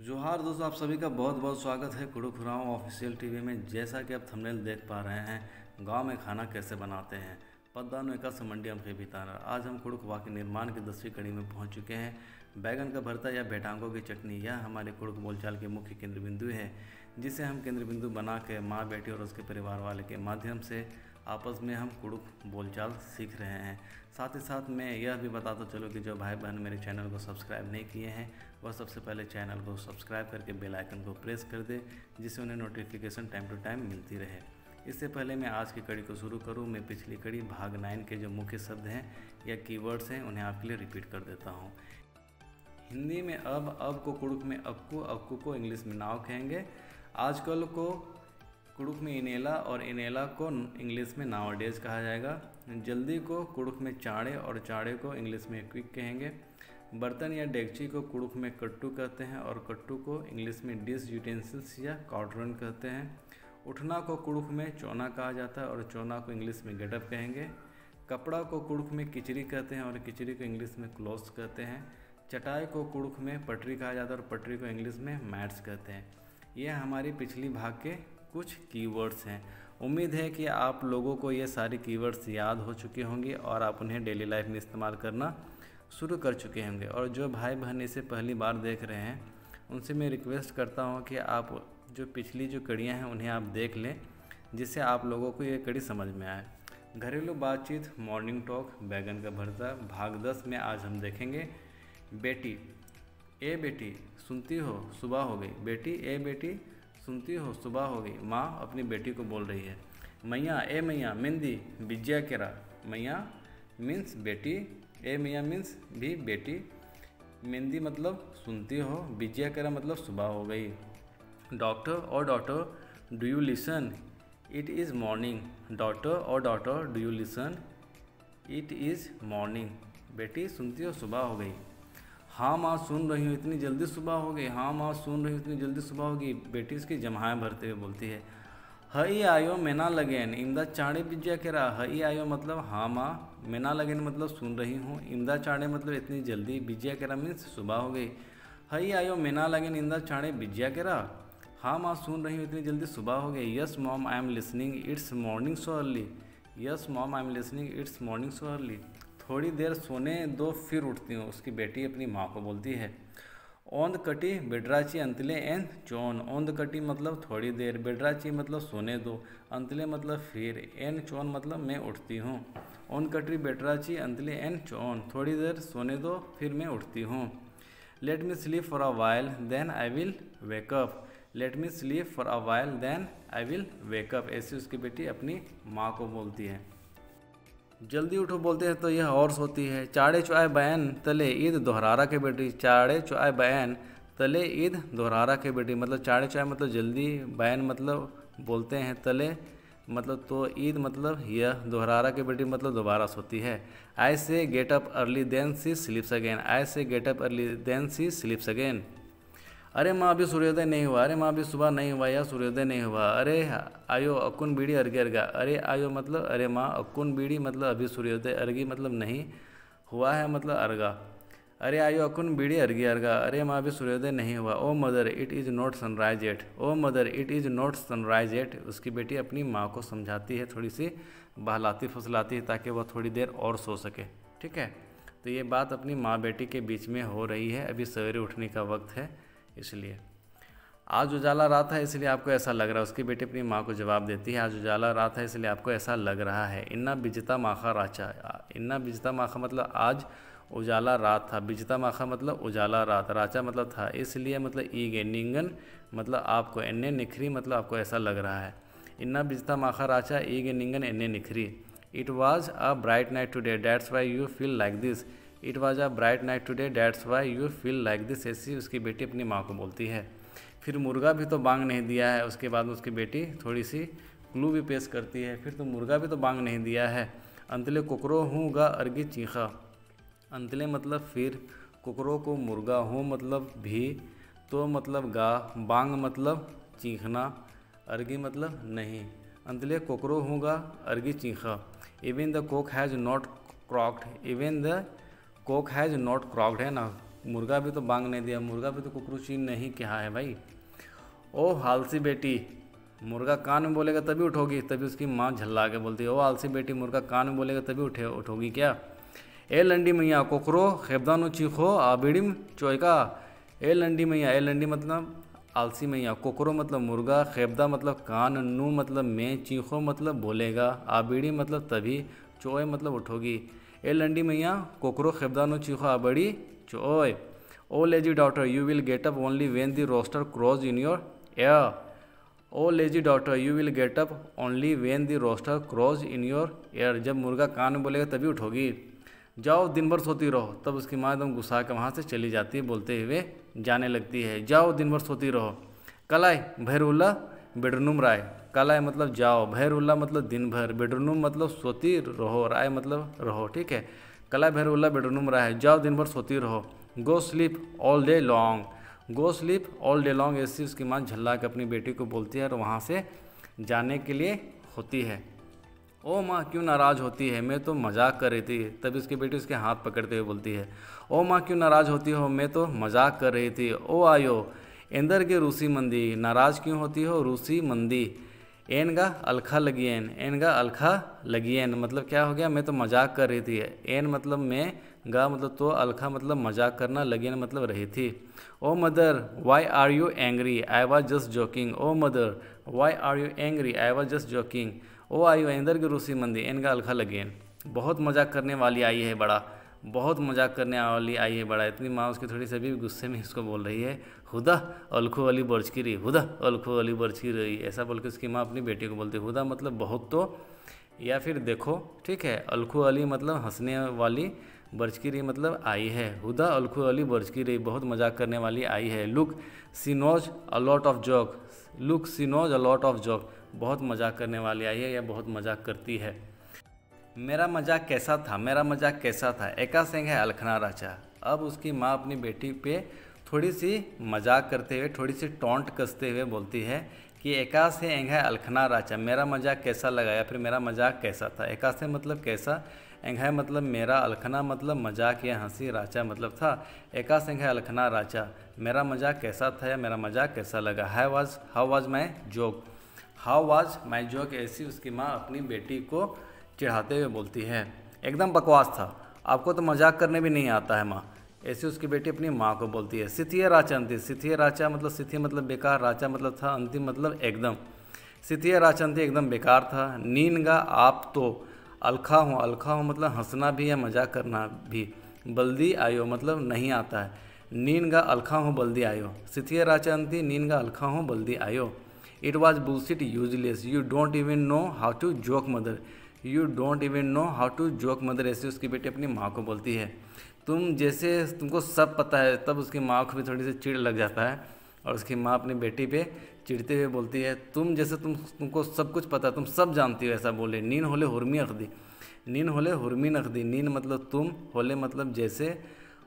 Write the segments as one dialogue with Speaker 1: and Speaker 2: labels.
Speaker 1: जोहार, दोस्तों, आप सभी का बहुत बहुत स्वागत है कुड़ू खुराओं ऑफिशियल टीवी में। जैसा कि आप थंबनेल देख पा रहे हैं, गाँव में खाना कैसे बनाते हैं? पद्दान में कस मंडी के बिताना आज हम कुड़ुक के निर्माण की दसवीं कड़ी में पहुँच चुके हैं। बैगन का भरता या बेटांगों की चटनी, यह हमारे कुड़ुक बोलचाल के मुख्य केंद्र बिंदु है, जिसे हम केंद्र बिंदु बना के माँ, बेटी और उसके परिवार वाले के माध्यम से आपस में हम कुड़ुक बोलचाल सीख रहे हैं। साथ ही साथ मैं यह भी बताता चलूँ कि जो भाई बहन मेरे चैनल को सब्सक्राइब नहीं किए हैं, वह सबसे पहले चैनल को सब्सक्राइब करके बेल आइकन को प्रेस कर दे, जिससे उन्हें नोटिफिकेशन टाइम टू टाइम मिलती रहे। इससे पहले मैं आज की कड़ी को शुरू करूँ, मैं पिछली कड़ी भाग नाइन के जो मुख्य शब्द हैं या कीवर्ड्स हैं, उन्हें आपके लिए रिपीट कर देता हूँ। हिंदी में अब अब को कुड़ुक में अक्कू अक्कू को इंग्लिश में नाव कहेंगे। आजकल को कुड़ुक में इनेला और इनेला को इंग्लिश में नावाडेज कहा जाएगा। जल्दी को कुड़ुक में चाड़े और चाड़े को इंग्लिश में क्विक कहेंगे। बर्तन या डेगची को कुड़ुक में कट्टू कहते हैं और कट्टू को इंग्लिश में डिश यूटेंसिल्स या कॉटरन कहते हैं। उठना को कुड़ुक में चौना कहा जाता है और चौना को इंग्लिश में गेटअप कहेंगे। कपड़ा को कुड़ुक में किचरी कहते हैं और किचरी को इंग्लिश में क्लोथ कहते हैं। चटाई को कुड़ुक में पटरी कहा जाता है और पटरी को इंग्लिश में मैट्स कहते हैं। यह हमारी पिछली भाग के कुछ कीवर्ड्स हैं। उम्मीद है कि आप लोगों को ये सारी कीवर्ड्स याद हो चुके होंगे और आप उन्हें डेली लाइफ में इस्तेमाल करना शुरू कर चुके होंगे। और जो भाई बहन इसे पहली बार देख रहे हैं, उनसे मैं रिक्वेस्ट करता हूँ कि आप जो पिछली जो कड़ियाँ हैं, उन्हें आप देख लें, जिससे आप लोगों को ये कड़ी समझ में आए। घरेलू बातचीत मॉर्निंग टॉक बैगन का भरता, भाग दस में आज हम देखेंगे। बेटी, ए बेटी, सुनती हो, सुबह हो गई। बेटी, ए बेटी सुनती हो, सुबह हो गई माँ अपनी बेटी को बोल रही है, मैया, ए मैया, मेहंदी विजया केरा। मैया मीन्स बेटी, ए मैया मीन्स भी बेटी। मेहंदी मतलब सुनती हो विजया केरा मतलब सुबह हो गई। डॉक्टर और daughter do you listen? It is morning. Daughter और daughter do you listen? It is morning. बेटी सुनती हो, सुबह हो गई। हाँ माँ सुन रही हूँ, इतनी जल्दी सुबह हो गई। हाँ माँ सुन रही हूँ, इतनी जल्दी सुबह होगी बेटी उसकी जमाएँ भरते हुए बोलती है, हई आयो मेना लगेन इमदा चाणे बिज्जा के रहा हई आयो मतलब हाँ माँ, मेना लगेन मतलब सुन रही हूँ। इमदा चाणे मतलब इतनी जल्दी बिज्जा के रहा मीन्स सुबह हो गई। हई आयो मेना लगेन इमदा चाणे बिज्जा के रहा हाँ माँ सुन रही हूँ, इतनी जल्दी सुबह हो गई। Yes, mom, I am listening, it's morning so early. Yes, mom, I am listening, it's morning so early. थोड़ी देर सोने दो फिर उठती हूँ। उसकी बेटी अपनी माँ को बोलती है ओंद कटी बिडराची, अंतले, एन, चौन। ओंद कटी मतलब थोड़ी देर, बिडराची मतलब सोने दो, अंतले मतलब फिर, एन, चौन मतलब मैं उठती हूँ। ओंद कटी बेटराची अंतले, एन, चौन, थोड़ी देर सोने दो, फिर मैं उठती हूँ। Let me sleep for a while then I will wake up let me sleep for a while then I will wake up ऐसी उसकी बेटी अपनी माँ को बोलती है। जल्दी उठो बोलते हैं तो यह और सोती है। चाड़े चुआए बैन तले ईद दोहरारा के बेटी। चाड़े चुआए बैन तले ईद दोहरारा के बेटी। मतलब चाड़े चुआए मतलब जल्दी बैन मतलब बोलते हैं तले मतलब तो ईद मतलब यह दोहरारा के बेटी मतलब दोबारा सोती है। I say get up early then she sleeps again I say get up early then she sleeps again अरे माँ, अभी सूर्योदय नहीं हुआ। अरे माँ, अभी सुबह नहीं हुआ या सूर्योदय नहीं हुआ। अरे आयो अकुन बीड़ी अर्घे अर्गा अरे आयो मतलब अरे माँ, अकुन बीड़ी मतलब अभी सूर्योदय अर्घी मतलब नहीं हुआ है मतलब अर्गा अरे आयो अकुन बीड़ी अर्घी अर्गा अरे माँ, अभी सूर्योदय नहीं हुआ। O mother, it is not sunrise yet O mother, it is not sunrise yet उसकी बेटी अपनी माँ को समझाती है, थोड़ी सी बहलाती फुसलाती है ताकि वह थोड़ी देर और सो सके। ठीक है? तो ये बात अपनी माँ बेटी के बीच में हो रही है। अभी सवेरे उठने का वक्त है। इसलिए। आज उजाला रात है, इसलिए आपको ऐसा लग रहा है। उसकी बेटी अपनी माँ को जवाब देती है, आज उजाला रात है, इसलिए आपको ऐसा लग रहा है। इन्ना बिजता माखा राचा, इन्ना बिजता माखा मतलब आज उजाला रात था। बिजता माखा मतलब उजाला रात, राचा मतलब था। इसलिए मतलब ई गे निंगन मतलब आपको, एन्ने निखरी मतलब आपको ऐसा लग रहा है। इन्ना बिजता माखा राचा ई गे निंगन, एन्ने निखरी। It was a bright night today that's why you feel like this it was a bright night today that's why you feel like this ऐसी उसकी बेटी अपनी माँ को बोलती है। फिर मुर्गा भी तो बांग नहीं दिया है, उसके बाद उसकी बेटी थोड़ी सी क्लू भी पेश करती है। फिर तो मुर्गा भी तो बांग नहीं दिया है। अंतले कुकरो हूँ गा अर्गी चीखा। अंतले मतलब फिर कुकरों को मुर्गा हूँ मतलब भी तो मतलब गा। बांग मतलब चीखना, अर्गी मतलब नहीं। अंतले कोकरो हूँगा अर्गी चीखा। Even the cock has not crowed even the cock has not crowed है ना? मुर्गा भी तो बांग नहीं दिया, मुर्गा भी तो कुकरू नहीं कहा है भाई। ओ हालसी बेटी, मुर्गा कान में बोलेगा तभी उठोगी, तभी उसकी माँ झल्ला के बोलती है, ओ आलसी बेटी, मुर्गा कान में बोलेगा तभी उठे, उठोगी क्या? ए लंडी मैया, कोकरो, खेबदानो चीखो, आबिड़िम चोयका। ए लंडी मैया, ए लंडी मतलब आलसी मैया, कोकरो मतलब मुर्गा, खेबदा मतलब कान, नू मतलब मैं, चीखो मतलब बोलेगा आबिड़ी मतलब तभी, चोय मतलब उठोगी। ए लंडी मैया, कोकरो खेबदा नो चीखो आबड़ी चोय O lazy daughter you will get up only when the rooster crows in your ear. O lazy daughter you will get up only when the rooster crows in your ear. जब मुर्गा कान बोलेगा, तभी उठोगी। जाओ दिन भर सोती रहो, तब उसकी माँ एकदम गुस्सा के वहाँ से चली जाती है, बोलते हुए जाने लगती है। जाओ दिन भर सोती रहो। कल आए, भैरुल्ला बेडरूम राय। कल आए मतलब जाओ। भैरुल्ला मतलब दिन भर बेडरूम मतलब सोती रहो। राय मतलब रहो। ठीक है? कल भैरुल्ला बेडरूम राय। जाओ दिन भर सोती रहो। Go sleep all day long. Go sleep all day long ऐसी उसकी माँ झल्ला के अपनी बेटी को बोलती है और वहाँ से जाने के लिए होती है। ओ माँ, क्यों नाराज़ होती है? मैं तो मज़ाक कर रही थी। तभी उसकी बेटी उसके हाथ पकड़ते हुए बोलती है। ओ माँ, क्यों नाराज़ होती हो? मैं तो मज़ाक कर रही थी। ओ आयो इंदर के रूसी मंदी, नाराज़ क्यों होती हो रूसी मंदी? एन गा अलखा लगियन एन गा अलखा लगियन मतलब क्या हो गया? मैं तो मज़ाक कर रही थी। एन मतलब मैं, गा मतलब तो अलखा मतलब मज़ाक करना लगियन मतलब रही थी। O mother why are you angry I was just joking O mother why are you angry I was just joking ओ आई इंदर की रूसी मंदी, एन गा अलखा लगियन बहुत मज़ाक करने वाली आई है बड़ा। बहुत मज़ाक करने वाली आई है बड़ा, इतनी माँ उसकी थोड़ी सी भी गुस्से में इसको बोल रही है, हुदा, अलखो अली बर्च की रही, हुदा, अलखो अली बर्च की रही। ऐसा बोल के उसकी माँ अपनी बेटी को बोलती हुदा मतलब बहुत तो या फिर देखो, ठीक है, अलखू अली मतलब हंसने वाली बर्च की रही मतलब आई है, हुदा, अलखू अली बर्च की रही, बहुत मज़ाक करने वाली आई है। Look she knows a lot of joke, look she knows a lot of joke, बहुत मज़ाक करने वाली आई है या बहुत मज़ाक करती है। मेरा मज़ाक कैसा था? मेरा मज़ाक कैसा था? एका सिंह है अलखना राजा। अब उसकी माँ अपनी बेटी पे थोड़ी सी मज़ाक करते हुए, थोड़ी सी टोंट कसते हुए बोलती है कि एका से एंग है अलखना राजा। मेरा मज़ाक कैसा लगा या फिर मेरा मज़ाक कैसा था? एका से मतलब कैसा? है मतलब मेरा, अलखना मतलब मज़ाक या हँसी राचा मतलब था। एका सिंह है अलखना राजा। मेरा मज़ाक कैसा था या मेरा मज़ाक कैसा लगा? है was how was my joke how was my joke ऐसी उसकी माँ अपनी बेटी को चिढ़ाते हुए बोलती है, एकदम बकवास था। आपको तो मज़ाक करने भी नहीं आता है माँ। ऐसे उसकी बेटी अपनी माँ को बोलती है सिथिया राचा अंति सिथिया राचा मतलब सिथिया मतलब बेकार, राचा मतलब था अंतिम मतलब एकदम। सिथिया राचा अंति एकदम बेकार था। नींद गा आप तो अलखा हूँ अलखा हूँ मतलब हंसना भी या मज़ाक करना भी। बल्दी आयो मतलब नहीं आता है। नींद गा अलखा हूँ, बल्दी आयो। सिथिया राचा अंति नींद गा अलखा हूँ, बल्दी आयो। It was bullshit useless you don't even know how to joke mother you don't even know how to joke mother ऐसे उसकी बेटी अपनी माँ को बोलती है। तुम जैसे, तुमको सब पता है, तब उसकी माँ को भी थोड़ी सी चिड़ लग जाता है और उसकी माँ अपनी बेटी पे चिढ़ते हुए बोलती है, तुम जैसे तुम, तुमको सब कुछ पता है तुम सब जानती हो ऐसा बोले। नीन होले हुरमी अखदी। नीन होले हुरमी नखदी नीन मतलब तुम, होले मतलब जैसे।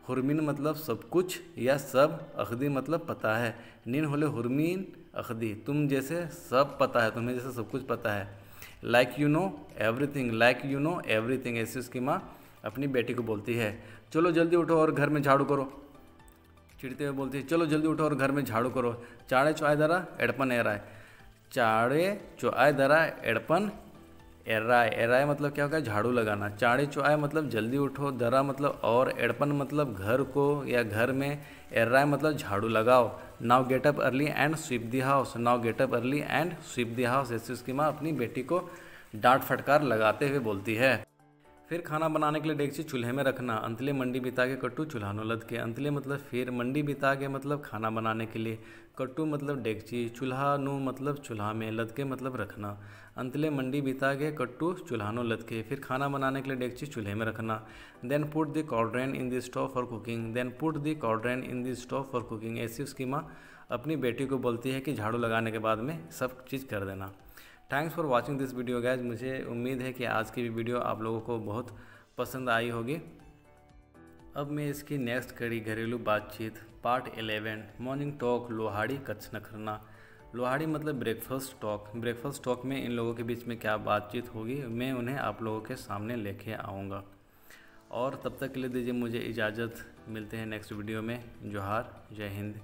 Speaker 1: हुरमीन मतलब सब कुछ या सब अखदी मतलब पता है। नीन होले हुरमीन अखदी। तुम जैसे सब पता है, तुम्हें जैसे सब कुछ पता है। Like you know everything like you know everything ऐसी उसकी माँ अपनी बेटी को बोलती है। चलो जल्दी उठो और घर में झाड़ू करो। चिड़ते हुए बोलती है, चलो जल्दी उठो और घर में झाड़ू करो। चाड़े चौआए दरा, एड़पन एराय चाड़े चौआए दरा, एड़पन एर्राय एर्राय मतलब क्या होगा झाड़ू लगाना। चाड़ी चुआ मतलब जल्दी उठो, दरा मतलब और, एड़पन मतलब घर को या घर में एर्राय मतलब झाड़ू लगाओ। Now get up early and sweep the house. Now get up early and sweep the house. ऐसे उसकी माँ अपनी बेटी को डांट फटकार लगाते हुए बोलती है। फिर खाना बनाने के लिए डेगची चूल्हे में रखना, अंतले मंडी बिता के कट्टू चूल्हानो लद के। अंतले मतलब फिर मंडी बिता के मतलब खाना बनाने के लिए। कट्टू मतलब डेगची चूल्हा नु मतलब चूल्हा में लद के मतलब रखना। अंतले मंडी बिता के कट्टू चूल्हानो लद के, फिर खाना बनाने के लिए डेगची चूल्हे में रखना। Then put the cauldron in the stove for cooking then put the cauldron in the stove for cooking ऐसी उसकी माँ अपनी बेटी को बोलती है कि झाड़ू लगाने के बाद में सब चीज़ कर देना। Thanks for watching this video guys मुझे उम्मीद है कि आज की भी वीडियो आप लोगों को बहुत पसंद आई होगी। अब मैं इसकी नेक्स्ट कड़ी घरेलू बातचीत पार्ट एलेवन मॉर्निंग टॉक लोहाड़ी कच्छ नखरना लोहाड़ी मतलब ब्रेकफास्ट टॉक ब्रेकफास्ट टॉक में इन लोगों के बीच में क्या बातचीत होगी, मैं उन्हें आप लोगों के सामने लेके आऊँगा। और तब तक के लिए दीजिए मुझे इजाज़त। मिलते हैं नेक्स्ट वीडियो में। जोहार, जय हिंद।